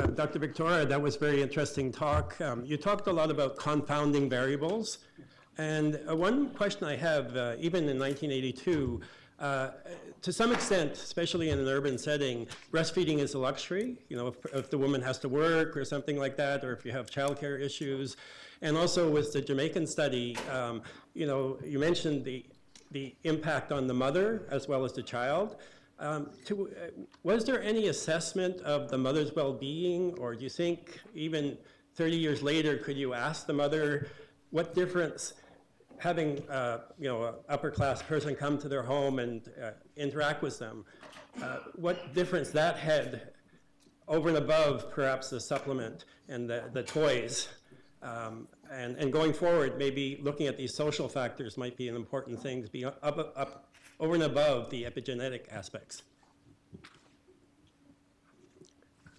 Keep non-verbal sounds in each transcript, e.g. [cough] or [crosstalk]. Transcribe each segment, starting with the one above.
Uh, Dr. Victora, that was very interesting talk. Um, you talked a lot about confounding variables. And uh, one question I have, uh, even in 1982, uh, to some extent, especially in an urban setting, breastfeeding is a luxury. You know, if, if, the woman has to work or something like that, or if you have childcare issues. And also with the Jamaican study, um, you know, you mentioned the, the impact on the mother as well as the child. Um, to, uh, was there any assessment of the mother's well-being, or do you think even 30 years later, could you ask the mother what difference having uh, you know an upper class person come to their home and uh, interact with them, uh, what difference that had over and above perhaps the supplement and the, the toys. Um, and, and going forward, maybe looking at these social factors might be an important thing to be up, up, over and above the epigenetic aspects.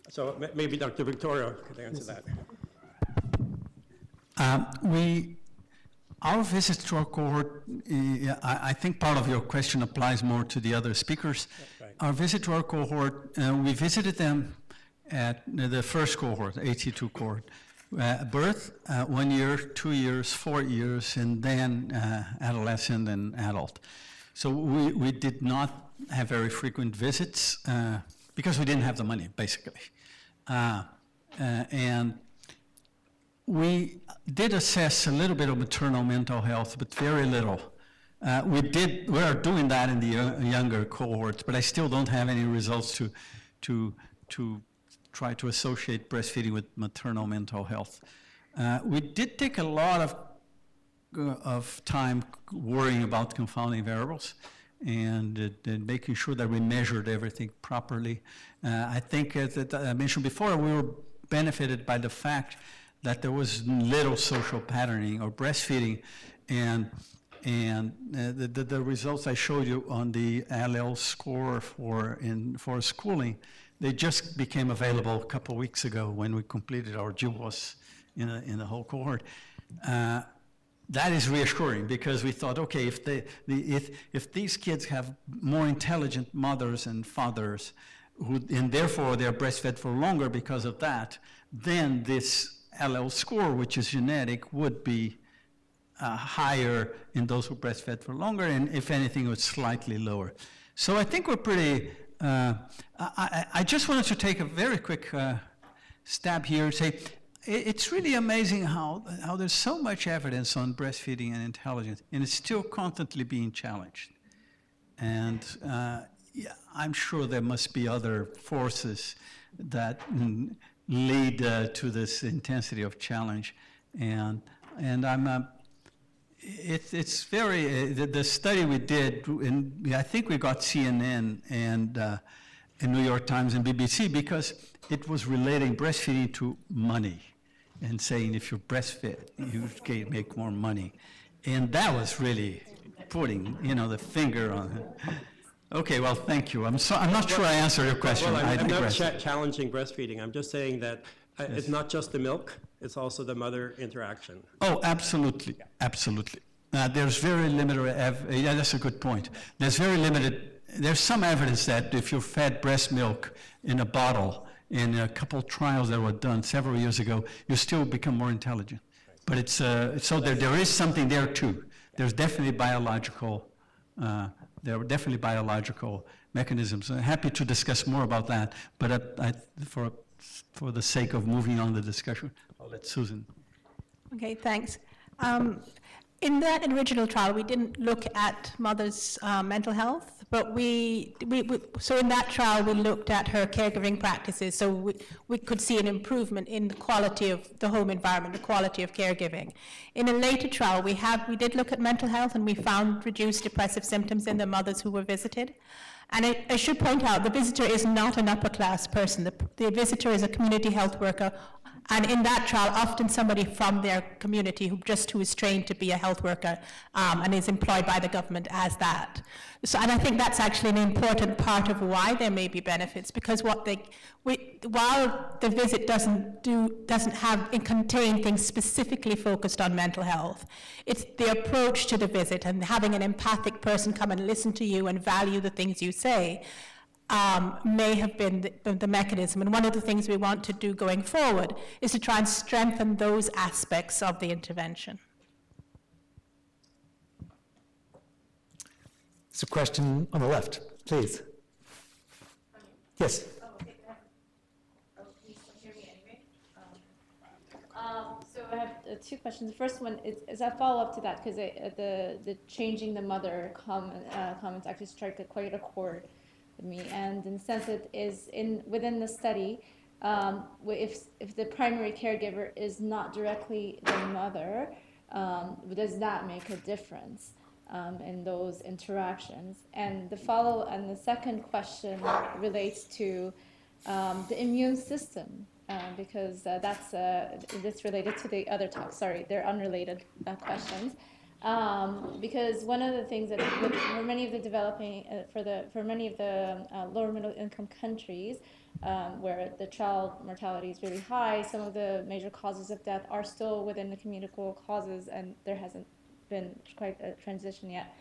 So maybe Dr. Victora could answer that. Um, we, our visit to our cohort, uh, I, I, think part of your question applies more to the other speakers. Right. Our visit to our cohort, uh, we visited them at the first cohort, 82 cohort. Uh, birth, uh, one year, two years, four years, and then uh, adolescent and adult. So we, we did not have very frequent visits uh, because we didn't have the money, basically. Uh, uh, and we did assess a little bit of maternal mental health, but very little. Uh, we did, we are doing that in the younger cohorts, but I still don't have any results to, to, to try to associate breastfeeding with maternal mental health. Uh, we did take a lot of of time worrying about confounding variables and, uh, and, making sure that we measured everything properly. Uh, I think, as I mentioned before, we were benefited by the fact that there was little social patterning or breastfeeding, and and uh, the, the, the, results I showed you on the allele score for in for schooling, they just became available a couple weeks ago when we completed our GWAS in, in the whole cohort. Uh, that is reassuring because we thought, okay, if, they, the, if, if these kids have more intelligent mothers and fathers, who, and therefore they're breastfed for longer because of that, then this allele score, which is genetic, would be uh, higher in those who breastfed for longer, and if anything, it was slightly lower. So I think we're pretty. Uh, I, I, just wanted to take a very quick uh, stab here and say it's really amazing how, how there's so much evidence on breastfeeding and intelligence, and it's still constantly being challenged. And uh, yeah, I'm sure there must be other forces that lead uh, to this intensity of challenge. And, and I'm, uh, it, it's very, uh, the, the, study we did, and I think we got CNN and, uh, and New York Times and BBC because it was relating breastfeeding to money and saying if you breastfeed, you can make more money. And that was really putting, you know, the finger on it. Okay, well, thank you. I'm, so, I'm not sure I answered your question. Well, I'm, I'm not ch challenging breastfeeding. I'm just saying that uh, yes. it's not just the milk, it's also the mother interaction. Oh, absolutely, yeah. absolutely. Uh, there's very limited, yeah, that's a good point. There's very limited, there's some evidence that if you're fed breast milk in a bottle, in a couple trials that were done several years ago, you still become more intelligent. But it's, uh, so there, there is something there too. There's definitely biological, uh, there are definitely biological mechanisms. I'm happy to discuss more about that, but I, I, for, for the sake of moving on the discussion, I'll let Susan. Okay, thanks. Um, in that original trial, we didn't look at mother's uh, mental health, but we, we, we, so in that trial, we looked at her caregiving practices, so we, we could see an improvement in the quality of the home environment, the quality of caregiving. In a later trial, we, have, we did look at mental health, and we found reduced depressive symptoms in the mothers who were visited. And I, I, should point out, the visitor is not an upper class person. The, the visitor is a community health worker and in that trial, often somebody from their community who just who is trained to be a health worker um, and is employed by the government as that. So, and I think that's actually an important part of why there may be benefits because what they, we, while the visit doesn't do, doesn't have, it contain things specifically focused on mental health, it's the approach to the visit and having an empathic person come and listen to you and value the things you say um, may have been the, the, mechanism. And one of the things we want to do going forward is to try and strengthen those aspects of the intervention. It's a question on the left, please. Yes. So I have uh, two questions. The first one is, is a follow up to that because uh, the the changing the mother comment uh, comments actually strike a, quite a chord with me, and in the sense that is in within the study, um, if if the primary caregiver is not directly the mother, um, does that make a difference? Um, in those interactions. And the follow and the second question relates to um, the immune system um, because uh, that's uh, this related to the other talk. Sorry, they're unrelated uh, questions. Um, because one of the things that for many of the developing uh, for the for many of the uh, lower middle income countries um, where the child mortality is really high, some of the major causes of death are still within the communicable causes, and there hasn't been quite a transition yet.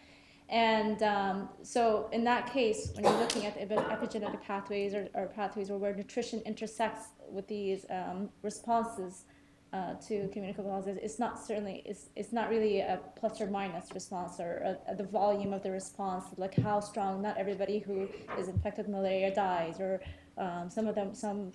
And um, so in that case, when you're looking at the epigenetic pathways or, or pathways or where nutrition intersects with these um, responses uh, to communicable causes, it's not certainly, it's, it's not really a plus or minus response or a, a, the volume of the response, like how strong, not everybody who is infected with malaria dies, or um, some of them, some,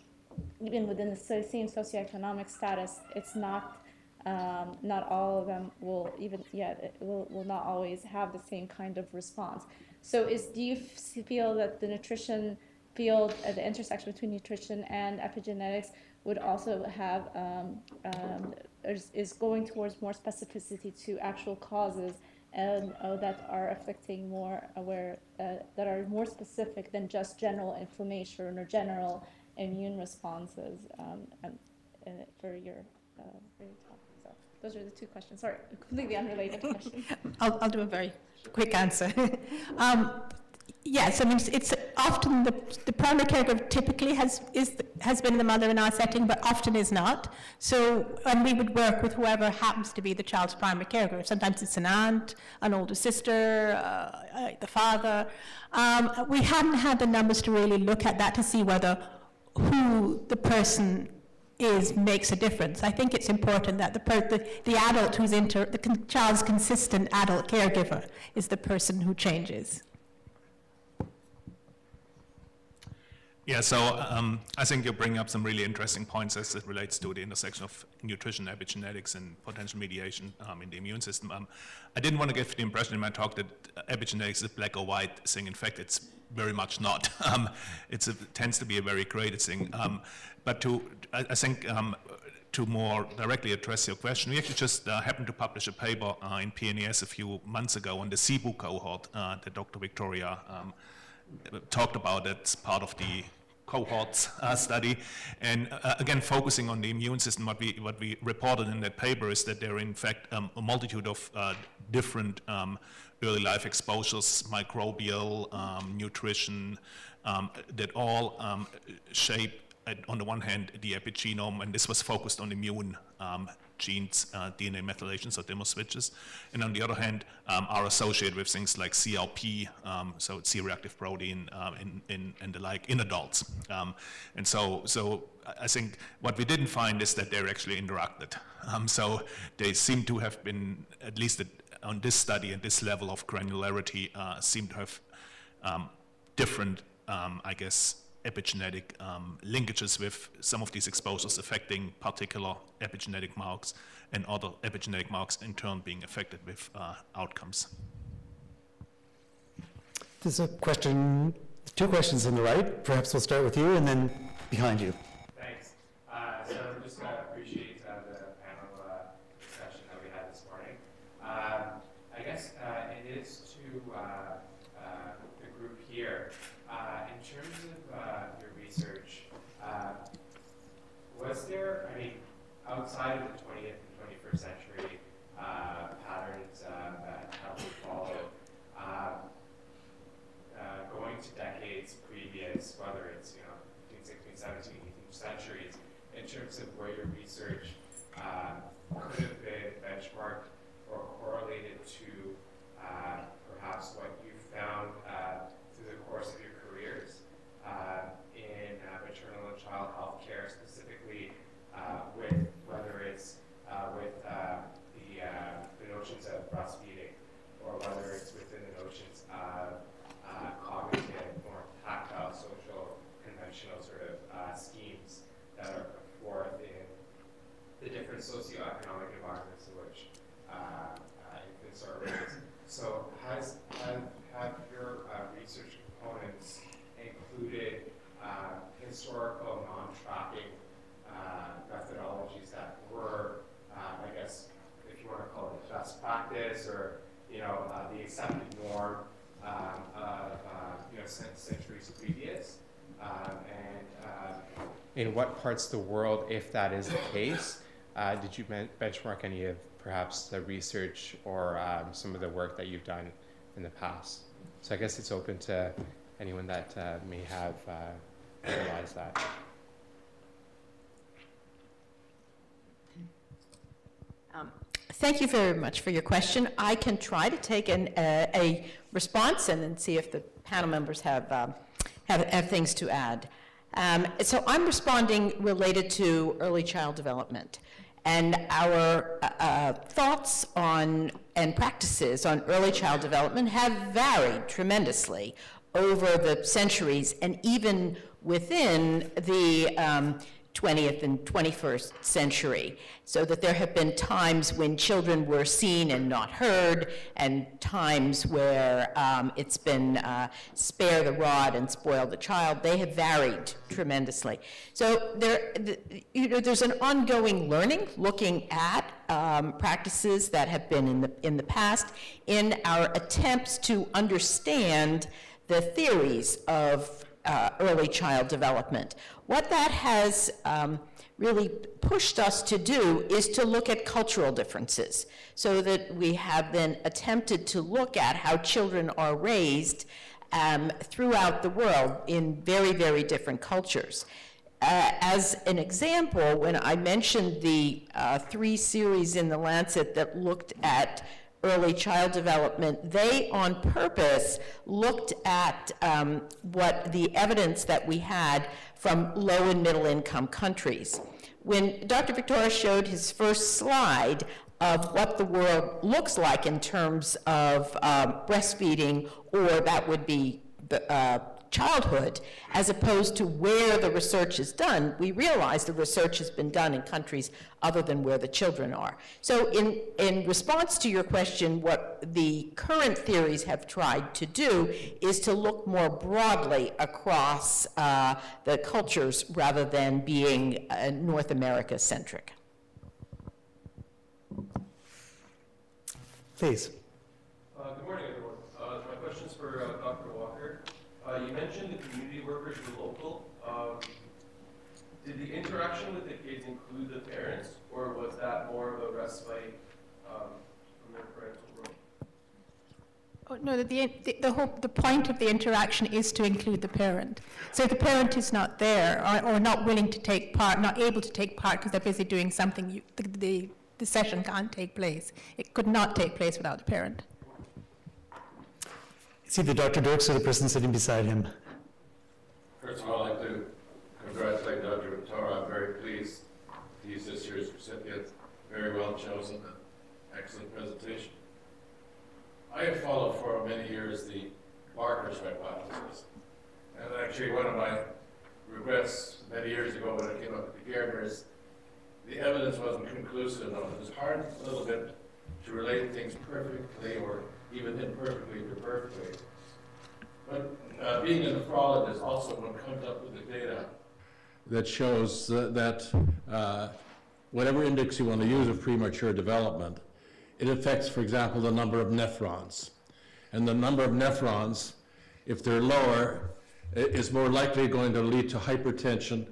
even within the same socioeconomic status, it's not um, not all of them will even yet will, will not always have the same kind of response. So is do you feel that the nutrition field, uh, the intersection between nutrition and epigenetics would also have um, um, is, is, going towards more specificity to actual causes and uh, that are affecting more aware uh, that are more specific than just general inflammation or general immune responses um, and, uh, for your uh, for your talk. So those are the two questions. Sorry, [laughs] completely unrelated [laughs] questions. I'll, I'll do a very quick answer. [laughs] um, yes, I mean, it's, it's often the, the, primary caregiver typically has, is, has been the mother in our setting, but often is not. So, and we would work with whoever happens to be the child's primary caregiver. Sometimes it's an aunt, an older sister, uh, uh, the father. Um, we hadn't had the numbers to really look at that to see whether who the person is makes a difference. I think it's important that the, the, the adult who's inter, the con, child's consistent adult caregiver is the person who changes. Yeah, so um, I think you bring up some really interesting points as it relates to the intersection of nutrition, epigenetics, and potential mediation um, in the immune system. Um, I didn't want to give the impression in my talk that epigenetics is a black or white thing. In fact, it's very much not. [laughs] Um, it tends to be a very graded thing. Um, but to, I, I think, um, to more directly address your question, we actually just uh, happened to publish a paper uh, in PNAS a few months ago on the CEBU cohort uh, that Dr. Victora talked about as part of the cohorts uh, study. And uh, again, focusing on the immune system, what we, what we reported in that paper is that there are in fact um, a multitude of uh, different um, early life exposures, microbial, um, nutrition, um, that all um, shape on the one hand, the epigenome, and this was focused on immune um, genes, uh, DNA methylation, so dimmer switches, and on the other hand, um, are associated with things like CRP, um, so C-reactive protein, um, in, in, and the like in adults. Um, and so, so I think what we didn't find is that they're actually interacted. Um, so they seem to have been, at least on this study and this level of granularity, uh, seem to have different, I guess, epigenetic um, linkages with some of these exposures affecting particular epigenetic marks and other epigenetic marks in turn being affected with uh, outcomes. There's a question, two questions on the right. Perhaps we'll start with you and then behind you. Thanks. Uh, so just uh, appreciate uh, the panel uh, discussion that we had this morning. Um, I guess uh, it is to the group here. in terms of was there, I mean, outside of the 20th and 21st century uh, patterns uh, that have followed, uh, uh, going to decades previous, whether it's, you know, 15, 16, 17, 18, sort of uh, schemes that are put forth in the different socioeconomic environments in which uh, infants are raised. So has have, have your uh, research components included uh, historical non-tracking uh, methodologies that were, I guess, if you want to call it best practice or you know uh, the accepted norm um, of uh, you know centuries previous, and uh, in what parts of the world, if that is the case, uh, did you ben- benchmark any of perhaps the research or um, some of the work that you've done in the past? So I guess it's open to anyone that uh, may have uh, realized that. Um, Thank you very much for your question. I can try to take an, uh, a response and then see if the panel members have, um, have, have things to add. Um, so I'm responding related to early child development. And our uh, uh, thoughts on and practices on early child development have varied tremendously over the centuries and even within the um, 20th and 21st century, so that there have been times when children were seen and not heard, and times where um, it's been uh, spare the rod and spoil the child. They have varied tremendously. So there, the, you know, there's an ongoing learning, looking at um, practices that have been in the in the past, in our attempts to understand the theories of uh, early child development. What that has um, really pushed us to do is to look at cultural differences so that we have then attempted to look at how children are raised um, throughout the world in very, very different cultures. Uh, as an example, when I mentioned the uh, three series in The Lancet that looked at early child development, they on purpose looked at um, what the evidence that we had from low and middle income countries. When Dr. Victora showed his first slide of what the world looks like in terms of um, breastfeeding, or that would be uh, childhood, as opposed to where the research is done, we realize the research has been done in countries other than where the children are. So in, in response to your question, what the current theories have tried to do is to look more broadly across uh, the cultures rather than being uh, North America centric. Please. Uh, good morning, everyone. Uh, my question is for uh, Dr. Walker. Uh, you mentioned the community workers were local. Um, did the interaction with the kids include the parents, or was that more of a respite um, from their parental role? Oh, no, the, the, the, whole, the point of the interaction is to include the parent. So if the parent is not there or, or not willing to take part, not able to take part because they're busy doing something, you, the, the, the session can't take place. It could not take place without the parent. Is either Dr. Dirks or the person sitting beside him? First of all, I'd like to congratulate Dr. Victora. I'm very pleased he's this year's recipient. Very well chosen and excellent presentation. I have followed for many years the Barker's hypothesis. And actually, one of my regrets many years ago when I came up with the Gairdners, the evidence wasn't conclusive enough. It was hard a little bit to relate things perfectly or even imperfectly to perfectly. But uh, being a nephrologist, also one comes up with the data that shows that uh, whatever index you want to use of premature development, it affects, for example, the number of nephrons. And the number of nephrons, if they're lower, is more likely going to lead to hypertension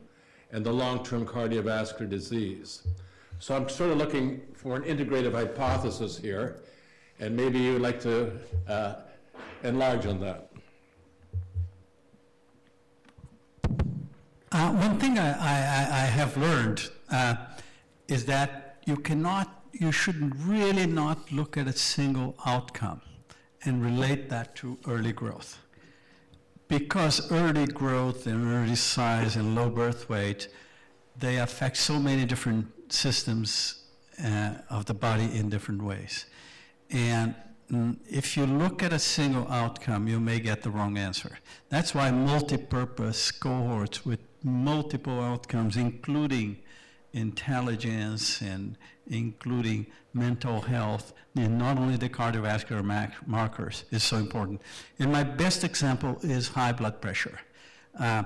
and the long-term cardiovascular disease. So I'm sort of looking for an integrative hypothesis here, and maybe you would like to uh, enlarge on that. Uh, one thing I, I, I have learned uh, is that you cannot, you should really not look at a single outcome and relate that to early growth. Because early growth and early size and low birth weight, they affect so many different systems uh, of the body in different ways. And if you look at a single outcome, you may get the wrong answer. That's why multi-purpose cohorts with multiple outcomes, including intelligence and including mental health, and not only the cardiovascular markers, is so important. And my best example is high blood pressure. Uh,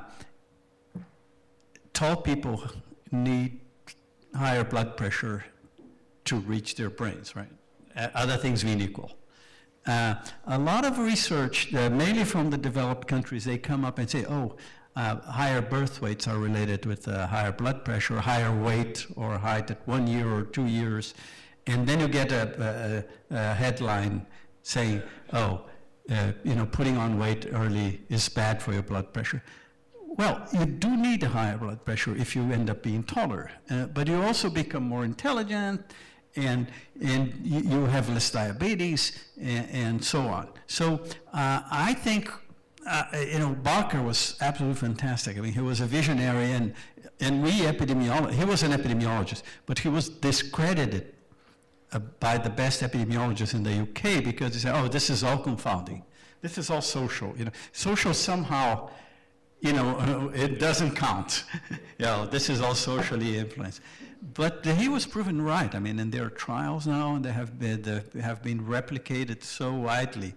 tall people need higher blood pressure to reach their brains, right? Uh, other things being equal. Uh, a lot of research, uh, mainly from the developed countries, they come up and say, oh, uh, higher birth weights are related with uh, higher blood pressure, higher weight or height at one year or two years. And then you get a, a, a headline saying, oh, uh, you know, putting on weight early is bad for your blood pressure. Well, you do need a higher blood pressure if you end up being taller, but you also become more intelligent, and and you, have less diabetes, and, and so on. So uh, I think uh, you know, Barker was absolutely fantastic. I mean, he was a visionary, and and we epidemiologists. He was an epidemiologist, but he was discredited uh, by the best epidemiologists in the UK because he said, "Oh, this is all confounding. This is all social. You know, social somehow." You know, it doesn't count. [laughs] you know, this is all socially influenced. But he was proven right. I mean, and there are trials now, and they have been, have been replicated so widely.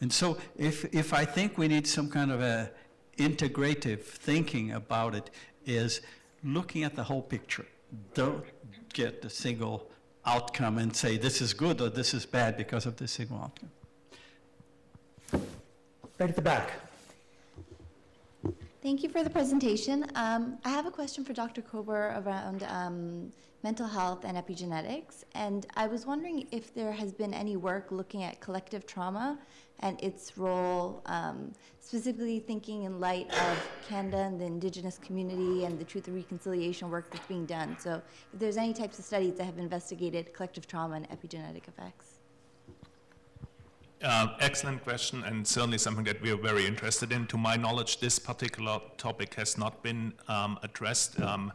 And so if, if I think we need some kind of a integrative thinking about it is looking at the whole picture. Don't get a single outcome and say this is good or this is bad because of this single outcome. Right at the back. Thank you for the presentation. Um, I have a question for Dr. Kobor around um, mental health and epigenetics. And I was wondering if there has been any work looking at collective trauma and its role, um, specifically thinking in light of Canada and the Indigenous community and the Truth and Reconciliation work that's being done. So if there's any types of studies that have investigated collective trauma and epigenetic effects. Uh, excellent question, and certainly something that we are very interested in. To my knowledge, this particular topic has not been um, addressed. Um,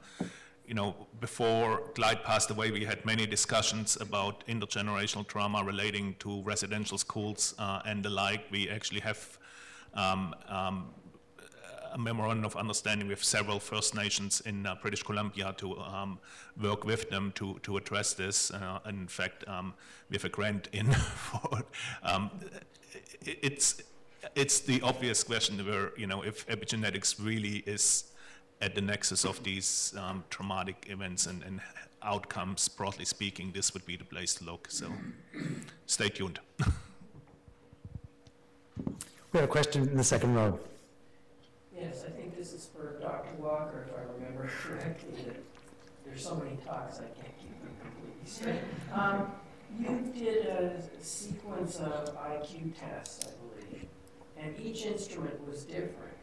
you know, before Clyde passed away, we had many discussions about intergenerational trauma relating to residential schools uh, and the like. We actually have um, um, a memorandum of understanding with several First Nations in uh, British Columbia to um, work with them to, to address this. Uh, in fact, um, we have a grant in [laughs] for um, it's it's the obvious question where you know if epigenetics really is at the nexus of these um, traumatic events and, and, outcomes, broadly speaking, this would be the place to look. So stay tuned. [laughs] we have a question in the second row. Yes, I think this is for Dr. Walker, if I remember correctly. That there's so many talks, I can't keep them completely straight. Um, you did a sequence of IQ tests, I believe, and each instrument was different.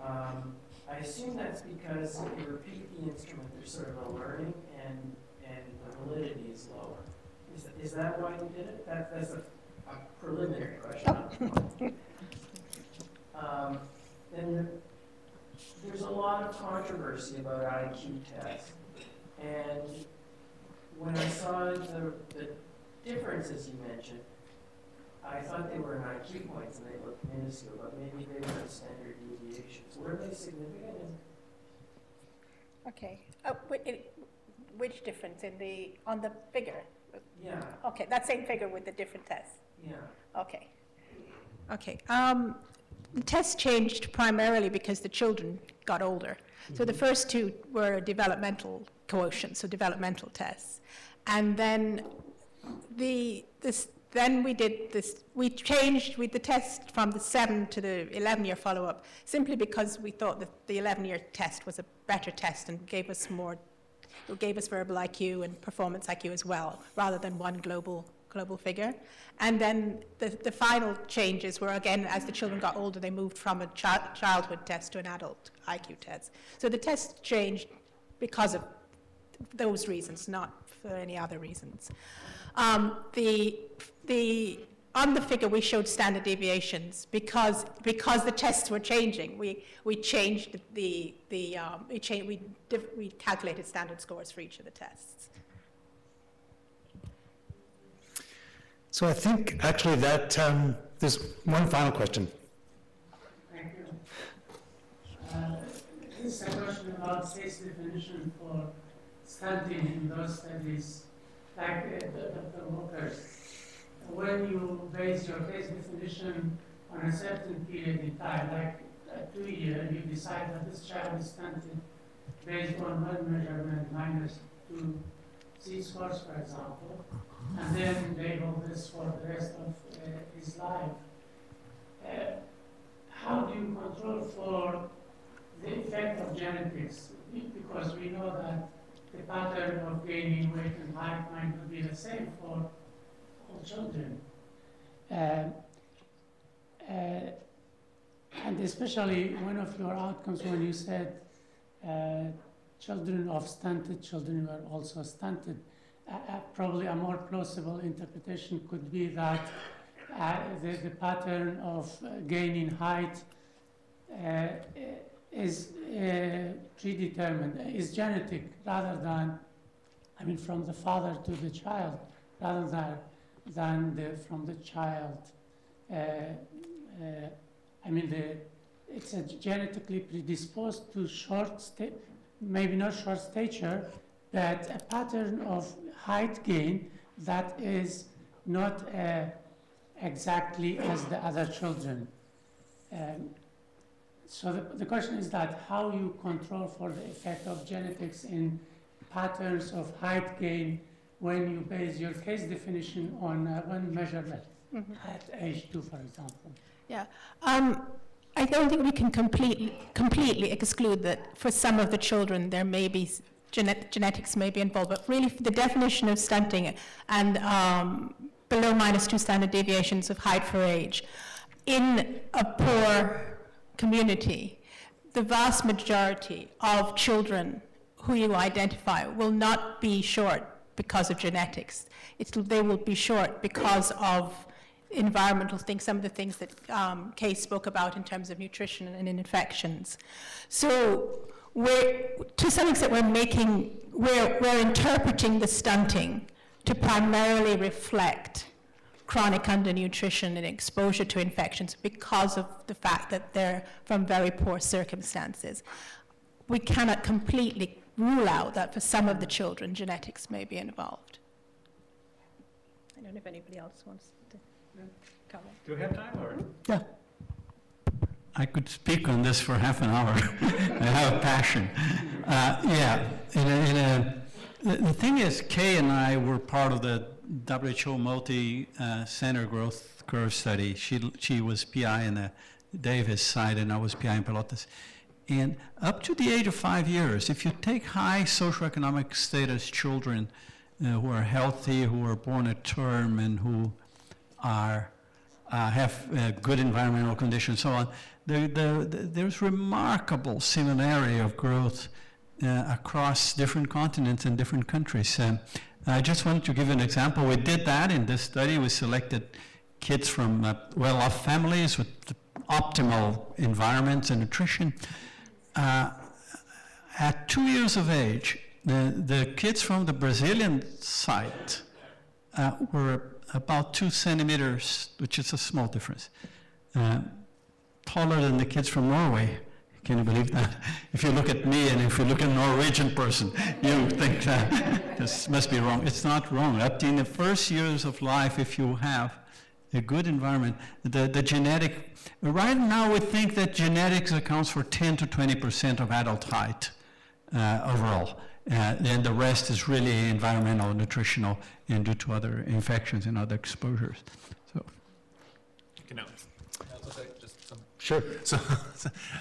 Um, I assume that's because if you repeat the instrument, there's sort of a learning and, and the validity is lower. Is, is that why you did it? That, that's a, a preliminary question. [laughs] um, then there's a lot of controversy about IQ tests. And when I saw the, the differences you mentioned, I thought they were in IQ points and they looked minuscule, but maybe they were standard deviations. Were they significant? Okay. Uh, which difference in the on the figure? Yeah. Okay, that same figure with the different tests. Yeah. Okay. Okay. Um, the test changed primarily because the children got older. Mm-hmm. So the mm-hmm. first two were developmental quotients, so developmental tests, and then the this then we did this, we changed with the test from the seven to the 11 year follow up simply because we thought that the 11 year test was a better test and gave us more, it gave us verbal IQ and performance IQ as well, rather than one global global figure. And then the, the final changes were again, as the children got older, they moved from a chi- childhood test to an adult IQ test. So the test changed because of those reasons, not for any other reasons. Um, the the on the figure we showed standard deviations because because the tests were changing. We we changed the the um, we changed we we calculated standard scores for each of the tests. So I think actually that um, there's one final question. Thank you. Uh, this is a question about case definition for stunting in those studies, like uh, the, the. When you base your case definition on a certain period in time, like uh, two years, you decide that this child is stunted based on one measurement minus two Z-scores, for example, and then label this for the rest of uh, his life. Uh, how do you control for the effect of genetics? Because we know that the pattern of gaining weight and height might not be the same for all children. Uh, uh, and especially one of your outcomes when you said uh, children of stunted children were also stunted. Uh, uh, probably a more plausible interpretation could be that uh, the, the, pattern of uh, gaining height uh, is predetermined, is genetic rather than, I mean, from the father to the child, rather than, than the, from the child. I mean, the, it's genetically predisposed to short, maybe not short stature, but a pattern of height gain that is not uh, exactly as the other children. Um, so the, the question is that how you control for the effect of genetics in patterns of height gain when you base your case definition on uh, one measurement mm -hmm. at age two, for example. Yeah. Um, I don't think we can completely, completely exclude that for some of the children there may be genet genetics may be involved, but really the definition of stunting and um, below minus two standard deviations of height for age in a poor community, the vast majority of children who you identify will not be short because of genetics. It's, they will be short because of environmental things, some of the things that um, Kay spoke about in terms of nutrition and infections. So we're, to some extent, we're making, we're, we're interpreting the stunting to primarily reflect chronic undernutrition and exposure to infections because of the fact that they're from very poor circumstances. We cannot completely rule out that for some of the children, genetics may be involved. I don't know if anybody else wants to comment. Do we have time or? Yeah. I could speak on this for half an hour. I have a passion. Uh, yeah, in a, in a, the, the, thing is, Kay and I were part of the WHO multi-center growth curve study. She, she was PI in the Davis side, and I was PI in Pelotas. And up to the age of five years, if you take high socioeconomic status children uh, who are healthy, who are born at term, and who are uh, have uh, good environmental conditions, so on, the, the, the, there's remarkable similarity of growth uh, across different continents and different countries. Um, I just wanted to give an example. We did that in this study. We selected kids from uh, well-off families with optimal environments and nutrition. Uh, at two years of age, the, the kids from the Brazilian site uh, were about two centimeters, which is a small difference. Uh, taller than the kids from Norway. Can you believe that? If you look at me and if you look at a Norwegian person, you think that [laughs] this must be wrong. It's not wrong. Up to in the first years of life, if you have a good environment, the, the genetic, right now we think that genetics accounts for 10 to 20% of adult height uh, overall. Uh, and the rest is really environmental, nutritional, and due to other infections and other exposures. So. Know, Sure. [laughs] So,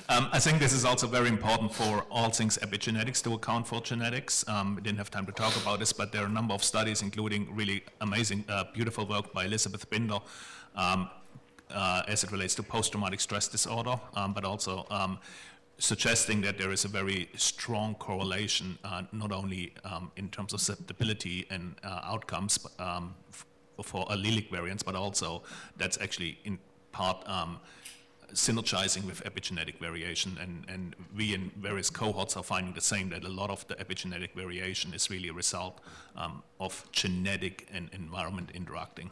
um, I think this is also very important for all things epigenetics to account for genetics. Um, we didn't have time to talk about this, but there are a number of studies, including really amazing, uh, beautiful work by Elizabeth Binder, um, uh, as it relates to post-traumatic stress disorder, um, but also um, suggesting that there is a very strong correlation, uh, not only um, in terms of susceptibility and uh, outcomes for allelic variants, but also that's actually in part synergizing with epigenetic variation. And, and we in various cohorts are finding the same, that a lot of the epigenetic variation is really a result um, of genetic and environment interacting.